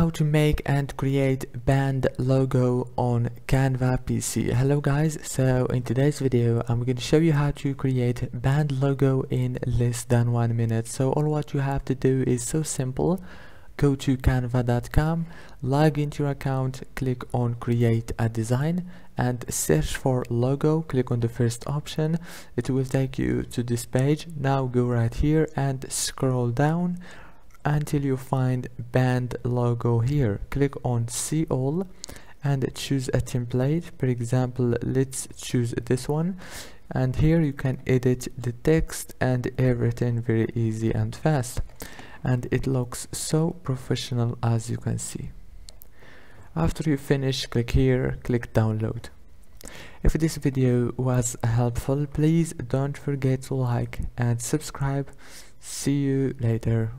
how to make and create band logo on Canva PC. Hello guys, so in today's video I'm going to show you how to create band logo in less than one minute. So all what you have to do is so simple. Go to canva.com, log into your account, click on create a design and search for logo, click on the first option. It will take you to this page. Now go right here and scroll down until you find band logo here. Click on see all and choose a template. For example let's choose this one. And here you can edit the text and everything very easy and fast. And it looks so professional as you can see. After you finish click here click download. If this video was helpful please don't forget to like and subscribe. See you later